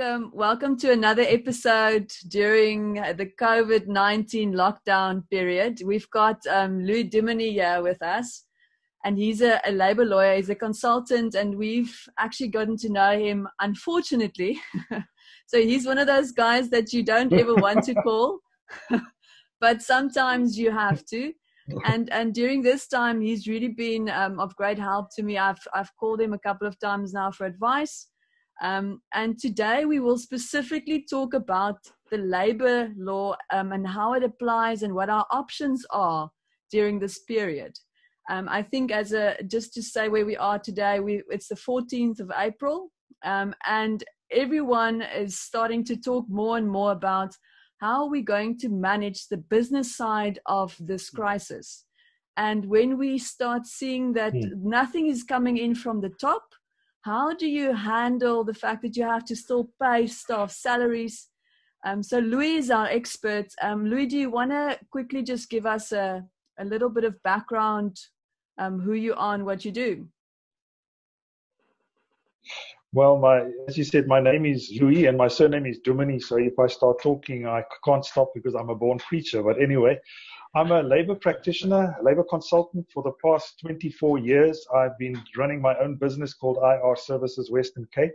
welcome, welcome to another episode during the COVID 19 lockdown period. We've got um, Louis Duminy here with us, and he's a, a labor lawyer, he's a consultant, and we've actually gotten to know him, unfortunately. so he's one of those guys that you don't ever want to call, but sometimes you have to. And and during this time, he's really been um, of great help to me. I've I've called him a couple of times now for advice um, and today we will specifically talk about the labor law um, and how it applies and what our options are during this period. Um, I think as a just to say where we are today, we it's the 14th of April, um, and everyone is starting to talk more and more about how are we going to manage the business side of this crisis. And when we start seeing that mm. nothing is coming in from the top, how do you handle the fact that you have to still pay staff salaries? Um, so Louis is our expert. Um, Louis, do you want to quickly just give us a, a little bit of background, um, who you are and what you do? Well, my as you said, my name is Louis and my surname is Duminy. So if I start talking, I can't stop because I'm a born preacher. But anyway, I'm a labor practitioner, a labor consultant for the past 24 years. I've been running my own business called IR Services Western Cape.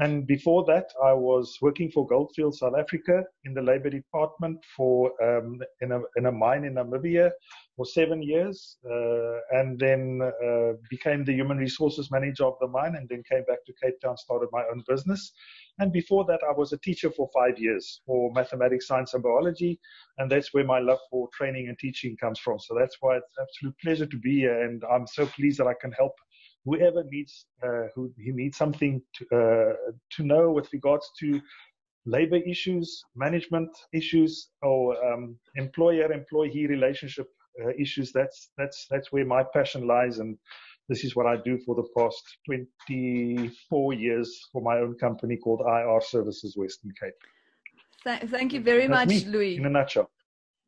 And before that, I was working for Gold Fields South Africa in the labor department for um, in, a, in a mine in Namibia for seven years, uh, and then uh, became the human resources manager of the mine, and then came back to Cape Town, started my own business. And before that, I was a teacher for five years for mathematics, science, and biology. And that's where my love for training and teaching comes from. So that's why it's an absolute pleasure to be here. And I'm so pleased that I can help whoever needs uh, who he needs something to, uh, to know with regards to labor issues, management issues, or um, employer-employee relationship uh, issues. That's that's that's where my passion lies, and this is what I do for the past 24 years for my own company called IR Services Western Cape. Th- thank you very That's much, me, Louis. In a nutshell.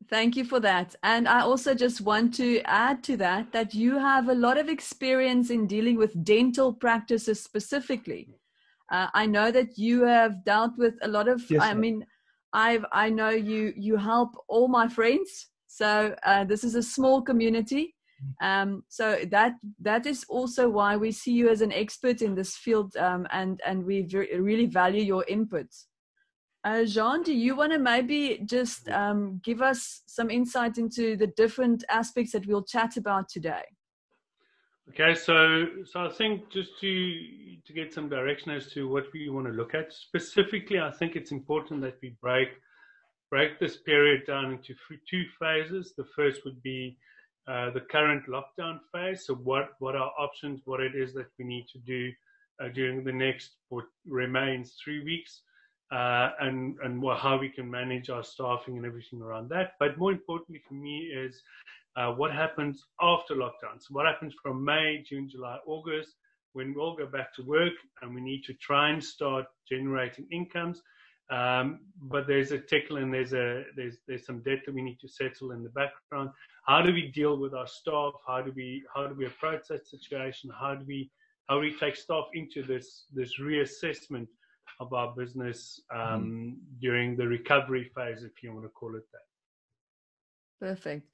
Thank you for that. And I also just want to add to that that you have a lot of experience in dealing with dental practices specifically. Uh, I know that you have dealt with a lot of. Yes, I mean, I've I know you you help all my friends. So uh, this is a small community, um, so that that is also why we see you as an expert in this field, um, and and we really value your input. Uh, Jean, do you want to maybe just um, give us some insight into the different aspects that we'll chat about today? Okay, so so I think just to to get some direction as to what we want to look at specifically, I think it's important that we break break this period down into two phases. The first would be uh, the current lockdown phase. So what what are options? What it is that we need to do uh, during the next what remains three weeks, uh, and and how we can manage our staffing and everything around that. But more importantly for me is uh, what happens after lockdown. So what happens from May, June, July, August, when we all go back to work and we need to try and start generating incomes. Um, but there's a tickle and there's a there's there's some debt that we need to settle in the background. How do we deal with our staff? How do we how do we approach that situation? How do we how do we take staff into this this reassessment of our business um, mm. during the recovery phase, if you want to call it that? Perfect.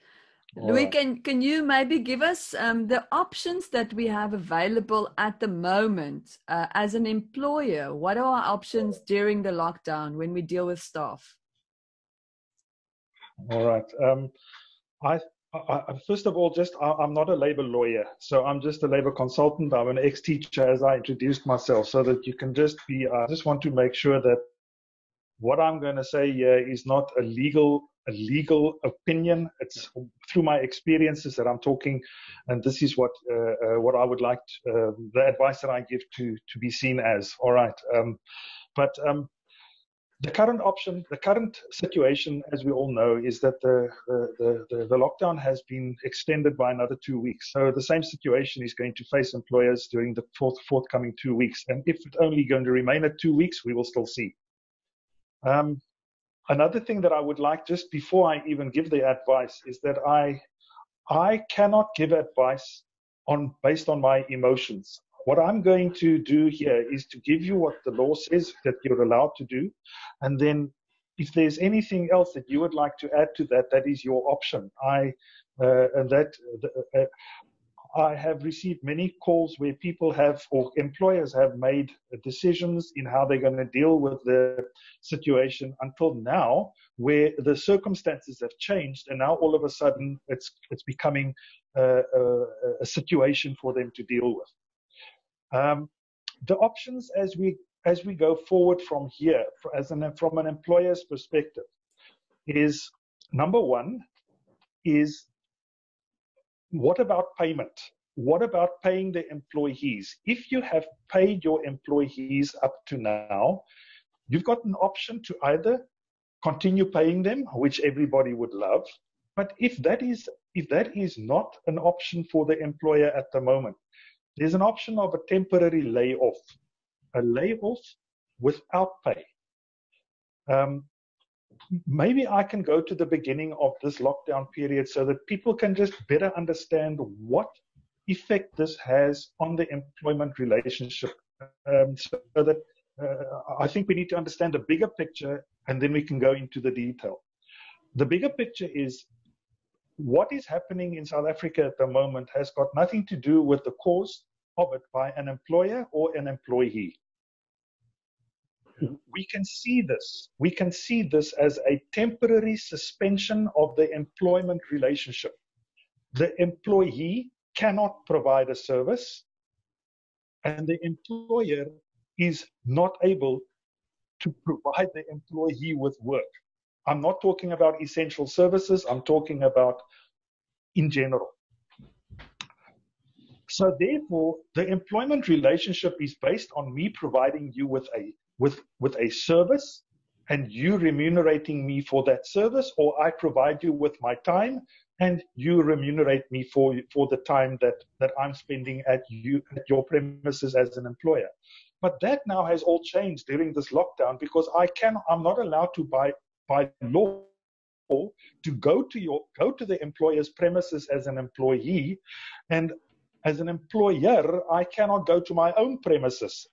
Louis, can, can you maybe give us um, the options that we have available at the moment uh, as an employer? What are our options during the lockdown when we deal with staff? All right. Um, I, I, first of all, just I, am not a labor lawyer, so I'm just a labor consultant. I'm an ex-teacher, as I introduced myself, so that you can just be. I just want to make sure that what I'm going to say here is not a legal a legal opinion. It's through my experiences that I'm talking, and this is what uh, uh, what I would like to, uh, the advice that I give to to be seen as. All right, um, but um, the current option, the current situation, as we all know, is that the, the, the, the, lockdown has been extended by another two weeks. So the same situation is going to face employers during the fourth, forthcoming two weeks. And if it's only going to remain at two weeks, we will still see. Um, another thing that I would like just before I even give the advice is that I I cannot give advice on based on my emotions. What I'm going to do here is to give you what the law says that you're allowed to do, and then if there's anything else that you would like to add to that, that is your option. I uh, and that uh, I have received many calls where people have or employers have made decisions in how they're going to deal with the situation until now, where the circumstances have changed, and now all of a sudden it's it's becoming uh, a, a, situation for them to deal with. Um, the options as we as we go forward from here, as an from an employer's perspective, is number one is what about payment? What about paying the employees? If you have paid your employees up to now, you've got an option to either continue paying them, which everybody would love. But if that is if that is not an option for the employer at the moment, there's an option of a temporary layoff, a layoff without pay. Um, maybe I can go to the beginning of this lockdown period so that people can just better understand what effect this has on the employment relationship. Um, so that uh, I think we need to understand the bigger picture and then we can go into the detail. The bigger picture is what is happening in South Africa at the moment has got nothing to do with the cause of it by an employer or an employee we can see this. We can see this as a temporary suspension of the employment relationship. The employee cannot provide a service, and the employer is not able to provide the employee with work. I'm not talking about essential services, I'm talking about in general. So, therefore, the employment relationship is based on me providing you with a with, with a service and you remunerating me for that service, or I provide you with my time and you remunerate me for, for the time that, that I'm spending at you at your premises as an employer. But that now has all changed during this lockdown because I can I'm not allowed to by by law to go to your go to the employer's premises as an employee and as an employer I cannot go to my own premises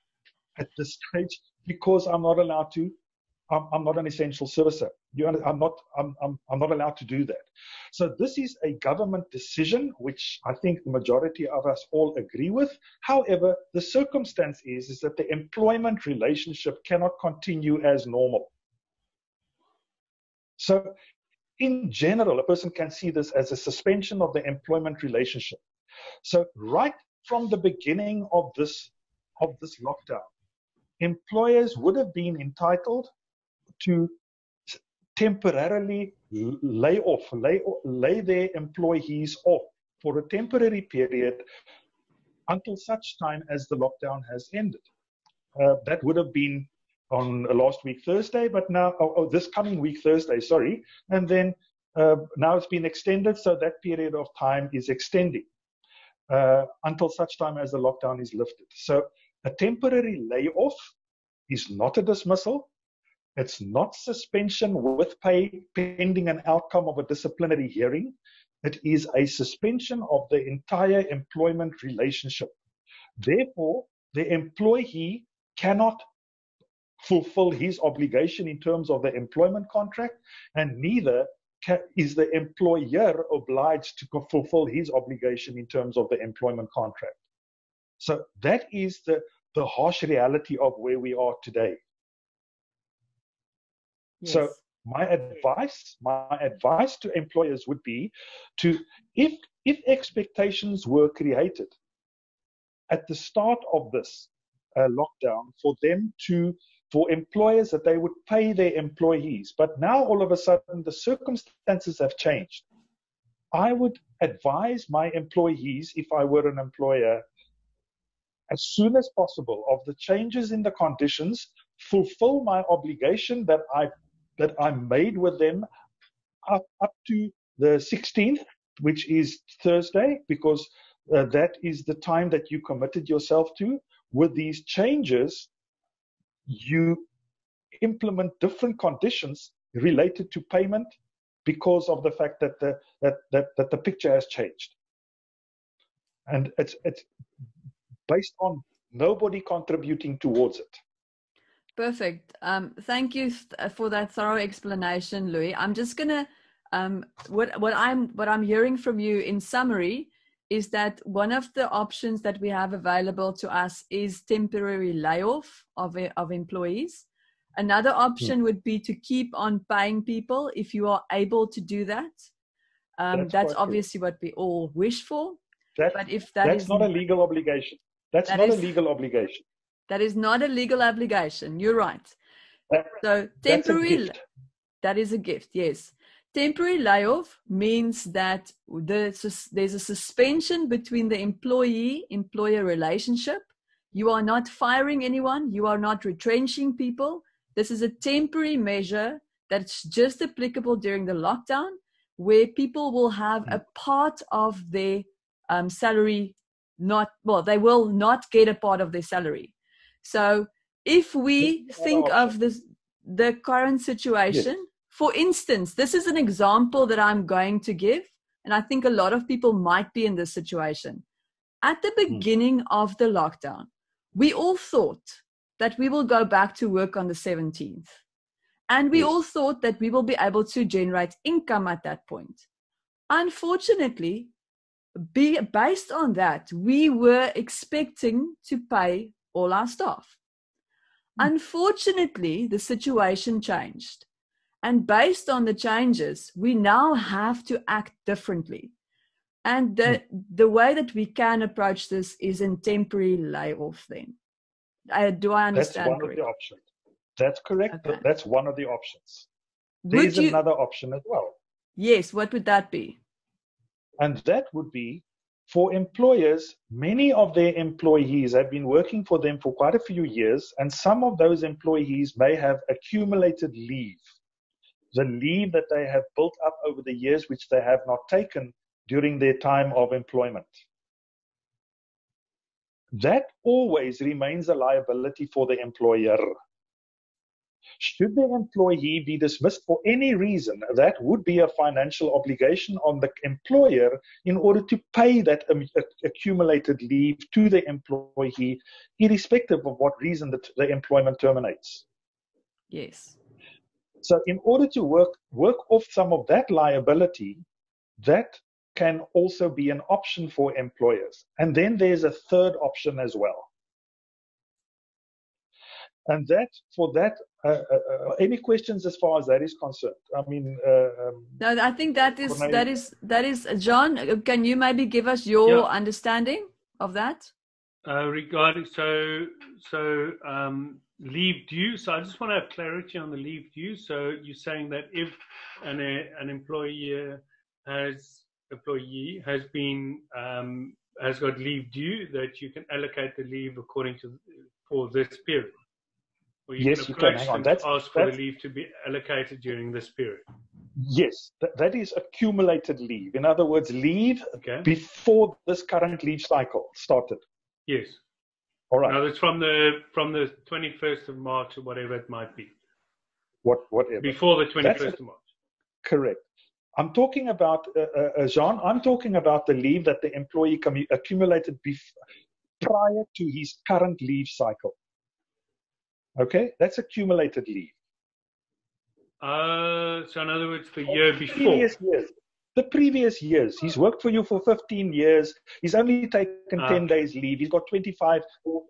at this stage because I'm not allowed to. I'm, I'm not an essential servicer. You, I'm not. I'm, I'm, I'm not allowed to do that. So this is a government decision, which I think the majority of us all agree with. However, the circumstance is is that the employment relationship cannot continue as normal. So, in general, a person can see this as a suspension of the employment relationship. So, right from the beginning of this of this lockdown, employers would have been entitled to temporarily lay off, lay, lay their employees off for a temporary period until such time as the lockdown has ended. Uh, that would have been on last week Thursday, but now, oh, oh, this coming week Thursday, sorry. And then uh, now it's been extended, so that period of time is extending uh, until such time as the lockdown is lifted. So a temporary layoff is not a dismissal. It's not suspension with pay pending an outcome of a disciplinary hearing. It is a suspension of the entire employment relationship. Therefore, the employee cannot fulfill his obligation in terms of the employment contract, and neither is the employer obliged to fulfill his obligation in terms of the employment contract. So that is the the harsh reality of where we are today. Yes. So my advice, my advice to employers would be to if if expectations were created at the start of this uh, lockdown for them to for employers that they would pay their employees but now all of a sudden the circumstances have changed i would advise my employees if i were an employer as soon as possible of the changes in the conditions, fulfill my obligation that I that I made with them up, up to the 16th, which is Thursday, because uh, that is the time that you committed yourself to. With these changes, you implement different conditions related to payment because of the fact that the that, that, that the picture has changed. And it's it's based on nobody contributing towards it. Perfect. Um, thank you for that thorough explanation, Louis. I'm just gonna um, what what I'm what I'm hearing from you in summary is that one of the options that we have available to us is temporary layoff of of employees. Another hmm. option would be to keep on paying people if you are able to do that. Um, that's, that's obviously true. what we all wish for. But if that that's is not a legal obligation, that's that not is, a legal obligation. That is not a legal obligation. You're right. That, so temporary. That is a gift. Yes. Temporary layoff means that the, there's a suspension between the employee employer relationship. You are not firing anyone, you are not retrenching people. This is a temporary measure that's just applicable during the lockdown, where people will have a part of their um, salary not, well, they will not get a part of their salary. So if we think of this, the current situation, yes for instance, this is an example that I'm going to give, and I think a lot of people might be in this situation. At the hmm. beginning of the lockdown, we all thought that we will go back to work on the 17th. And we yes. all thought that we will be able to generate income at that point. Unfortunately, be, based on that, we were expecting to pay all our staff. Mm. Unfortunately, the situation changed. And based on the changes, we now have to act differently. And the, hmm. the way that we can approach this is in temporary layoff then. Uh, do I understand? That's one correctly? of the options. That's correct. Okay. That's one of the options. There is you, another option as well. Yes, what would that be? And that would be for employers, many of their employees have been working for them for quite a few years, and some of those employees may have accumulated leave the leave that they have built up over the years, which they have not taken during their time of employment. That always remains a liability for the employer. Should the employee be dismissed for any reason, that would be a financial obligation on the employer in order to pay that accumulated leave to the employee, irrespective of what reason that the employment terminates. Yes. So in order to work work off some of that liability, that can also be an option for employers. And then there's a third option as well. And that for that, uh, uh, uh any questions as far as that is concerned? I mean, uh, um, no, I think that is that is that is Jean. Can you maybe give us your yeah. understanding of that? Uh, regarding so so um, leave due. So I just want to have clarity on the leave due. So you're saying that if an an employer has employee has been um, has got leave due, that you can allocate the leave according to for this period. Or you yes, can you can. Hang on. That's, ask for the leave to be allocated during this period. Yes, that, that is accumulated leave. In other words, leave okay. before this current leave cycle started. Yes. All right. No, it's from the from the 21st of March or whatever it might be. What whatever. Before the 21st of March. Correct. I'm talking about uh, uh, uh, Jean. I'm talking about the leave that the employee commu- accumulated bef- prior to his current leave cycle. Okay, that's accumulated leave. Uh, so in other words, the year before. Previous years the previous years. He's worked for you for 15 years. He's only taken uh, 10 days leave. He's got 25,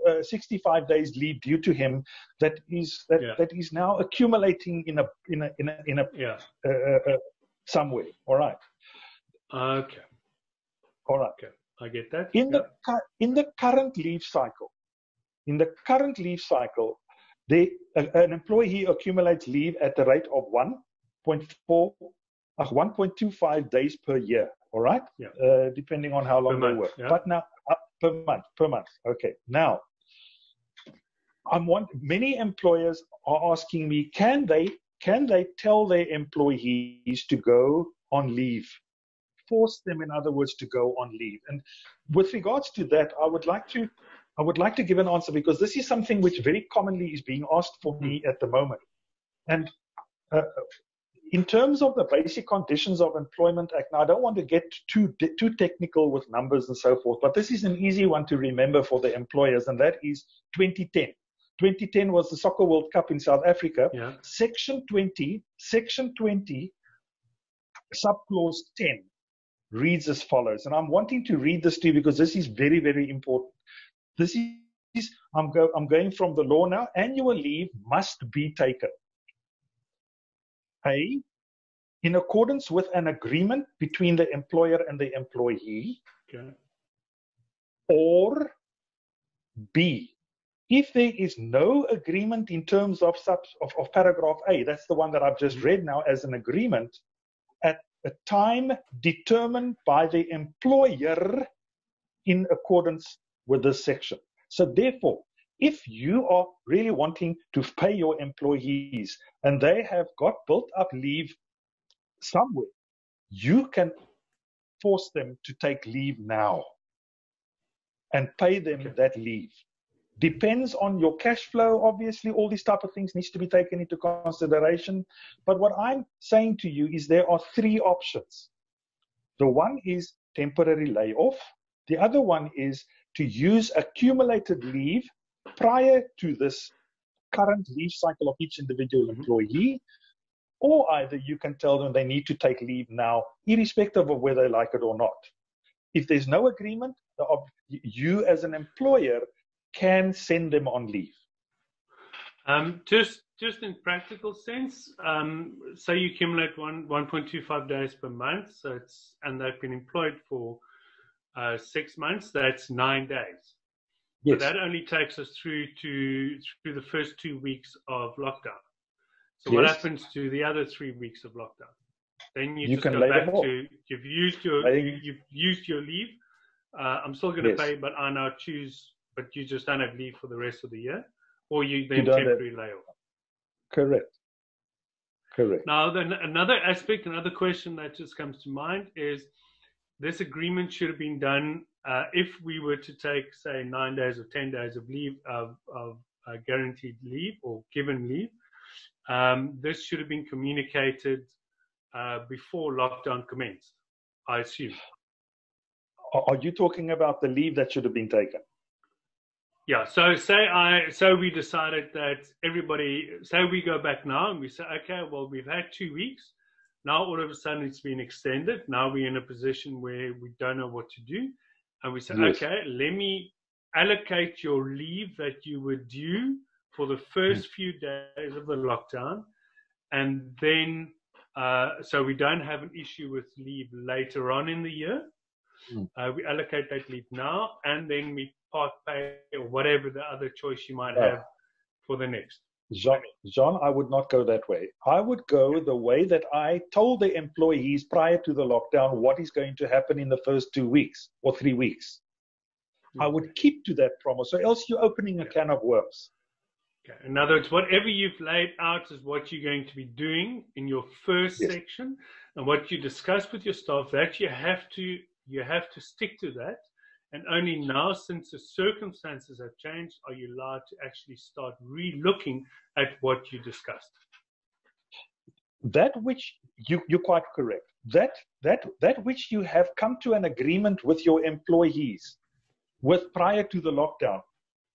uh, 65 days leave due to him that is that, yeah. that he's now accumulating in a in a in a in a yeah. Uh, uh, uh some way. All right. Okay. All right. Okay. I get that. In yeah. the in the current leave cycle, in the current leave cycle, they, an employee accumulates leave at the rate of 1.4 uh, 1.25 days per year, all right? Yeah. Uh, depending on how long per they month, work. Yeah. But now, uh, per month, per month. Okay. Now, I'm one, many employers are asking me, can they, can they tell their employees to go on leave? Force them, in other words, to go on leave. And with regards to that, I would like to I would like to give an answer because this is something which very commonly is being asked for me at the moment. And uh, in terms of the basic conditions of employment act now i don't want to get too too technical with numbers and so forth but this is an easy one to remember for the employers and that is 2010 2010 was the soccer world cup in south africa. Yeah. section 20 section 20 subclause 10 reads as follows and i'm wanting to read this to you because this is very very important. This is i'm, go, I'm going from the law now. Annual leave must be taken a in accordance with an agreement between the employer and the employee Okay. or B, if there is no agreement in terms of, sub, of, of paragraph A, that's the one that I've just mm-hmm. read now as an agreement, at a time determined by the employer in accordance with this section. So therefore, if you are really wanting to pay your employees and they have got built up leave somewhere, you can force them to take leave now and pay them that leave. Depends on your cash flow, obviously, all these type of things needs to be taken into consideration. But what I'm saying to you is there are three options. The one is temporary layoff. The other one is to use accumulated leave prior to this current leave cycle of each individual Mhm. employee. Or either you can tell them they need to take leave now, irrespective of whether they like it or not. If there's no agreement, the ob- you as an employer can send them on leave. Um, just just in practical sense, um, say you accumulate one 1.25 days per month, so it's and they've been employed for uh, six months. That's nine days. Yes. So that only takes us through to through the first two weeks of lockdown. So what happens to the other three weeks of lockdown? Then you, You just can go lay back to you've used your you, you've used your leave. Uh, I'm still going to Yes. pay, but I now choose. But you just don't have leave for the rest of the year, or you then You have- temporary layoff. Correct. Correct. Now, then another aspect, another question that just comes to mind is this agreement should have been done uh, if we were to take, say, nine days or 10 days of leave, of, of uh, guaranteed leave or given leave. Um, this should have been communicated uh, before lockdown commenced, I assume. Are you talking about the leave that should have been taken? Yeah. So say I so we decided that everybody say we go back now and we say okay well we've had two weeks now all of a sudden it's been extended now we're in a position where we don't know what to do and we say Yes. okay let me allocate your leave that you were due for the first few days of the lockdown and then uh, so we don't have an issue with leave later on in the year Mm. uh, we allocate that leave now and then we part pay or whatever the other choice you might Right. have for the next. Jean, Jean, I would not go that way. I would go the way that I told the employees prior to the lockdown what is going to happen in the first two weeks or three weeks. I would mm. keep to that promise, or else you're opening a can of worms. Okay. In other words, whatever you've laid out is what you're going to be doing in your first Yes. section, and what you discuss with your staff. That you have to you have to stick to that. And only now, since the circumstances have changed, are you allowed to actually start re-looking at what you discussed. That which you, you're quite correct. That that that which you have come to an agreement with your employees with prior to the lockdown.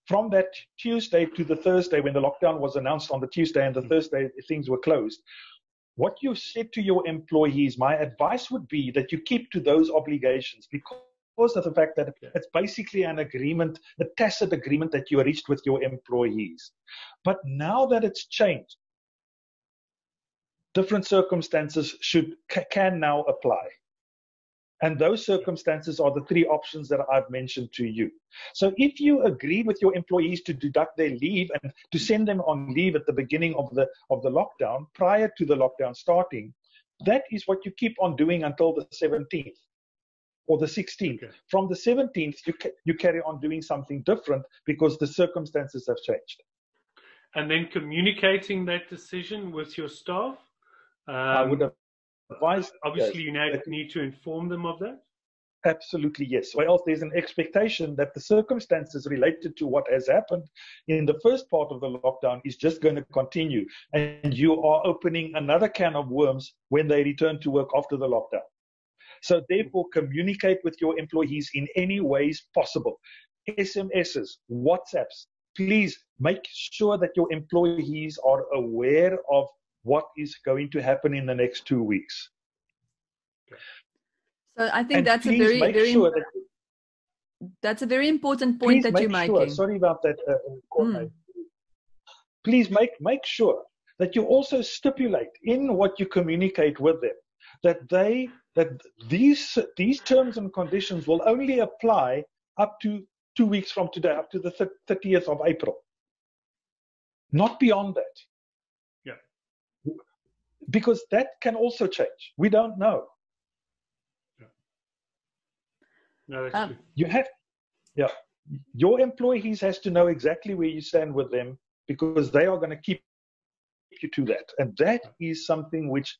From that Tuesday to the Thursday when the lockdown was announced on the Tuesday and the mm-hmm. Thursday things were closed, what you said to your employees, my advice would be that you keep to those obligations because of the fact that it's basically an agreement, a tacit agreement that you reached with your employees. But now that it's changed, different circumstances should can now apply. And those circumstances are the three options that I've mentioned to you. So if you agreed with your employees to deduct their leave and to send them on leave at the beginning of the of the lockdown, prior to the lockdown starting, that is what you keep on doing until the 17th or the 16th. Okay. From the 17th, you ca- you carry on doing something different because the circumstances have changed. And then communicating that decision with your staff. Um, I would advise obviously you now need to inform them of that. Absolutely, yes. Or else there's an expectation that the circumstances related to what has happened in the first part of the lockdown is just going to continue. And you are opening another can of worms when they return to work after the lockdown. So, therefore, communicate with your employees in any ways possible. SMSs, WhatsApps. Please make sure that your employees are aware of what is going to happen in the next two weeks. So I think and that's a very very sure that, that's a very important point that you're sure, making. Sorry about that. Uh, mm. Please make make sure that you also stipulate in what you communicate with them that they that these these terms and conditions will only apply up to two weeks from today, up to the 30th of April. Not beyond that. Yeah. Because that can also change. We don't know. No, that's um, You have, yeah, your employees has to know exactly where you stand with them because they are going to keep you to that, and that is something which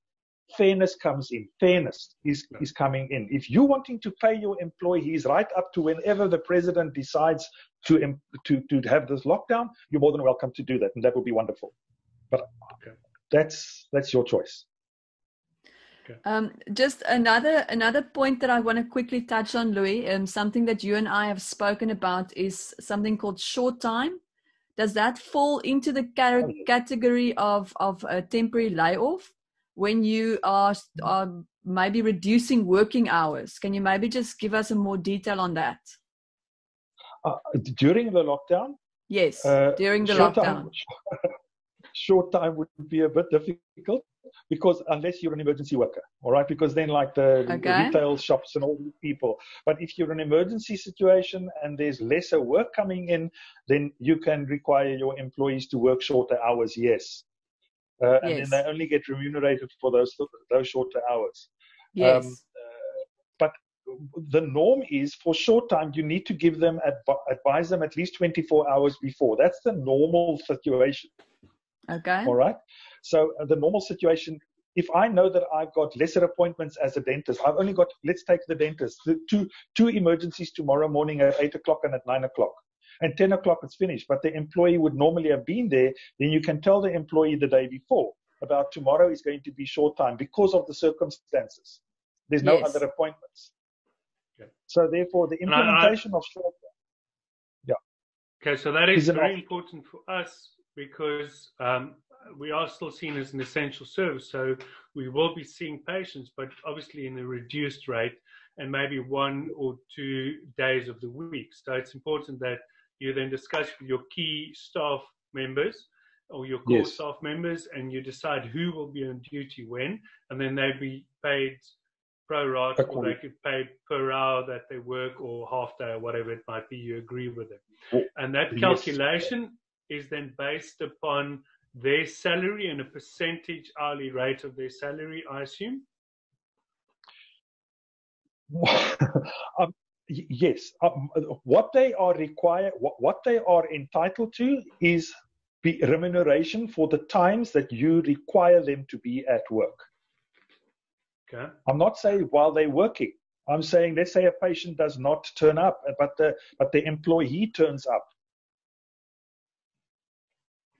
fairness comes in. Fairness is, yeah. is coming in. If you're wanting to pay your employees right up to whenever the president decides to, to, to have this lockdown, you're more than welcome to do that, and that would be wonderful. But okay. that's that's your choice. Okay. Um, just another another point that I want to quickly touch on, Louis. Um, something that you and I have spoken about is something called short time. Does that fall into the category of of a temporary layoff when you are, are maybe reducing working hours? Can you maybe just give us some more detail on that? Uh, during the lockdown. Yes, uh, during the short lockdown. Time, short time would be a bit difficult because unless you're an emergency worker, all right, because then like the, okay. the, retail shops and all these people. But if you're in an emergency situation and there's lesser work coming in, then you can require your employees to work shorter hours. Yes, uh, and yes. then they only get remunerated for those those shorter hours. Yes. Um, uh, but the norm is for short time you need to give them adv- advise them at least 24 hours before. That's the normal situation. Okay. All right. So uh, the normal situation, if I know that I've got lesser appointments as a dentist, I've only got, let's take the dentist, two, two emergencies tomorrow morning at 8 o'clock and at 9 o'clock. And 10 o'clock it's finished, but the employee would normally have been there, then you can tell the employee the day before about tomorrow is going to be short time because of the circumstances. There's no yes. other appointments. Okay. So therefore, the implementation I, of short time. Yeah. Okay, so that is, is very important for us because um, we are still seen as an essential service. So we will be seeing patients, but obviously in a reduced rate and maybe one or two days of the week. So it's important that you then discuss with your key staff members or your core yes. staff members and you decide who will be on duty when, and then they'll be paid pro rata or they get paid per hour that they work or half day or whatever it might be. You agree with them. And that calculation yes. is then based upon their salary and a percentage hourly rate of their salary, I assume? um, yes. Um, what they are required, what, what they are entitled to is be remuneration for the times that you require them to be at work. Okay. I'm not saying while they're working. I'm saying, let's say a patient does not turn up, but the but the employee turns up.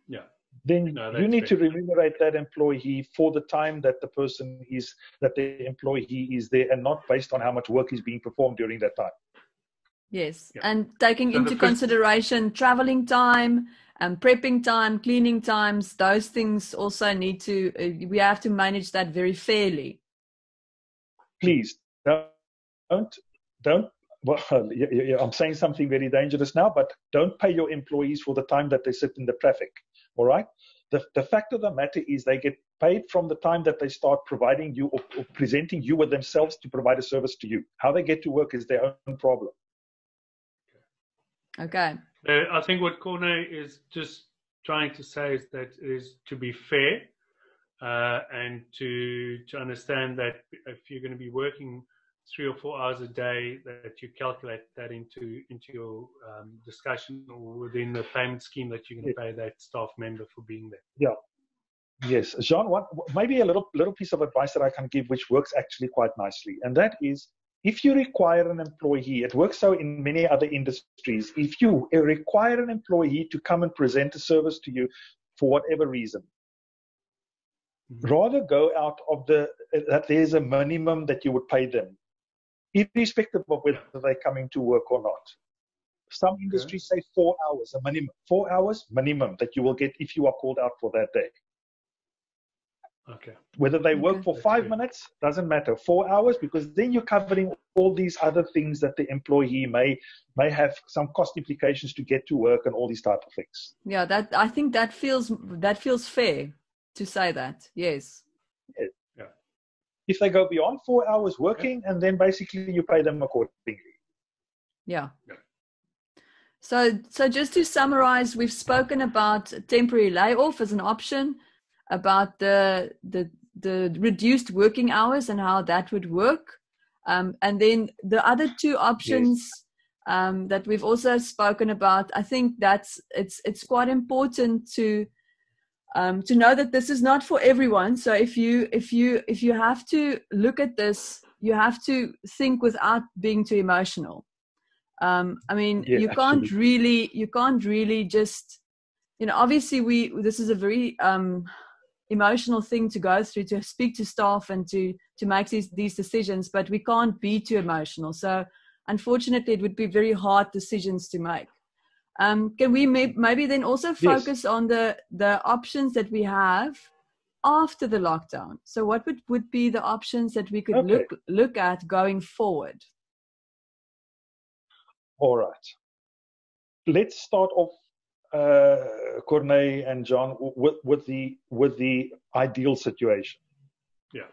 Yeah then no, you need fair. to remunerate that employee for the time that the person is that the employee is there and not based on how much work is being performed during that time yes yeah. and taking so into consideration traveling time and prepping time cleaning times those things also need to uh, we have to manage that very fairly please don't don't well, I'm saying something very dangerous now, but don't pay your employees for the time that they sit in the traffic. All right. The, the fact of the matter is they get paid from the time that they start providing you or, or presenting you with themselves to provide a service to you. How they get to work is their own problem. Okay. Uh, I think what Corne is just trying to say is that is to be fair uh, and to to understand that if you're going to be working three or four hours a day that you calculate that into into your um, discussion or within the payment scheme that you're going to pay that staff member for being there. Yeah. Yes, Jean. What maybe a little little piece of advice that I can give, which works actually quite nicely, and that is if you require an employee, it works so in many other industries. If you require an employee to come and present a service to you for whatever reason, mm-hmm. rather go out of the that there's a minimum that you would pay them, irrespective of whether they're coming to work or not. Some industries say four hours, a minimum. Four hours minimum that you will get if you are called out for that day. Okay. Whether they work okay. for five minutes doesn't matter. Four hours because then you're covering all these other things that the employee may may have some cost implications to get to work and all these type of things. Yeah, that I think that feels that feels fair to say that. Yes. Yeah. yeah. If they go beyond four hours working, and then basically you pay them accordingly. Yeah. yeah. So, so just to summarize, we've spoken about temporary layoff as an option about the the the reduced working hours and how that would work. Um, and then the other two options yes. um, that we've also spoken about, I think that's it's it's quite important to um, to know that this is not for everyone. So if you if you if you have to look at this, you have to think without being too emotional. Um, I mean, yeah, you can't really you can't really just you know obviously we this is a very um, emotional thing to go through to speak to staff and to to make these these decisions but we can't be too emotional so unfortunately it would be very hard decisions to make um, can we may, maybe then also focus yes. on the the options that we have after the lockdown so what would would be the options that we could okay. look look at going forward all right let's start off uh, Corne and Jean with, with the with the ideal situation. Yeah.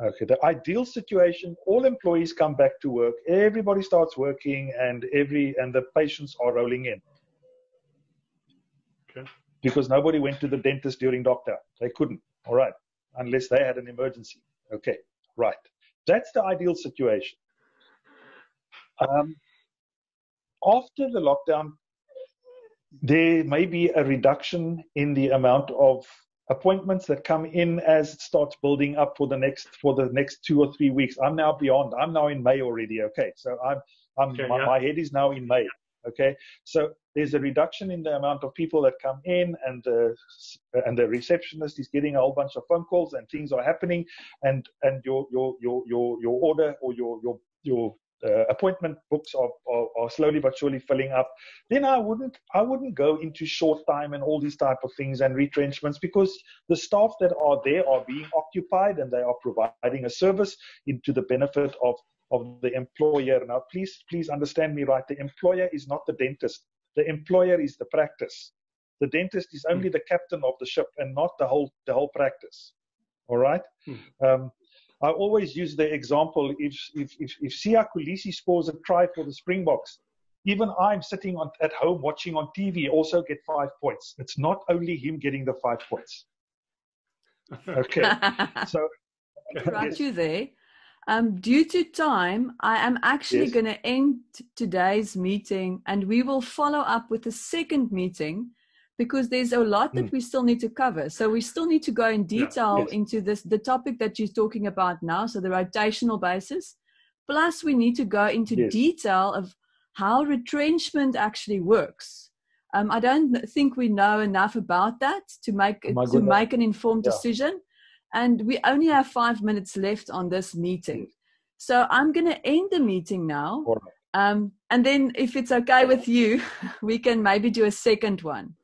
Okay. The ideal situation: all employees come back to work, everybody starts working, and every and the patients are rolling in. Okay. Because nobody went to the dentist during lockdown. They couldn't. All right. Unless they had an emergency. Okay. Right. That's the ideal situation. Um, after the lockdown, there may be a reduction in the amount of appointments that come in as it starts building up for the next for the next two or three weeks. I'm now beyond. I'm now in May already. Okay, so I'm I'm okay, my, yeah. my, head is now in May. Okay, so there's a reduction in the amount of people that come in, and the and the receptionist is getting a whole bunch of phone calls, and things are happening, and and your your your your your order or your your your uh, appointment books are, are, are, slowly but surely filling up, then I wouldn't I wouldn't go into short time and all these type of things and retrenchments because the staff that are there are being occupied and they are providing a service into the benefit of of the employer. Now, please please understand me right. The employer is not the dentist. The employer is the practice. The dentist is only hmm. the captain of the ship and not the whole the whole practice. All right. Hmm. Um, I always use the example if if if, if Siya Kolisi scores a try for the Springboks, even I'm sitting on, at home watching on TV also get five points. It's not only him getting the five points. Okay, so right yes. you there. Um, due to time, I am actually yes. going to end today's meeting, and we will follow up with a second meeting because there's a lot that mm. we still need to cover. So we still need to go in detail yeah, yes. into this the topic that you're talking about now, so the rotational basis. Plus, we need to go into yes. detail of how retrenchment actually works. Um, I don't think we know enough about that to make oh to make an informed yeah. decision. And we only have five minutes left on this meeting. So I'm going to end the meeting now. Um, and then, if it's okay with you, we can maybe do a second one.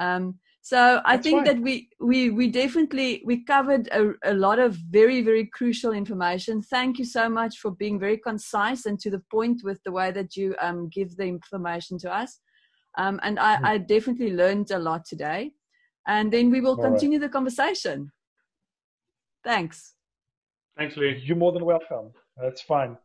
Um, so I That's think fine. that we, we, we definitely, we covered a, a lot of very, very crucial information. Thank you so much for being very concise and to the point with the way that you um, give the information to us. Um, and I. I, definitely learned a lot today. And then we will All continue right. the conversation. Thanks. Thanks, Lee. You're more than welcome. That's fine.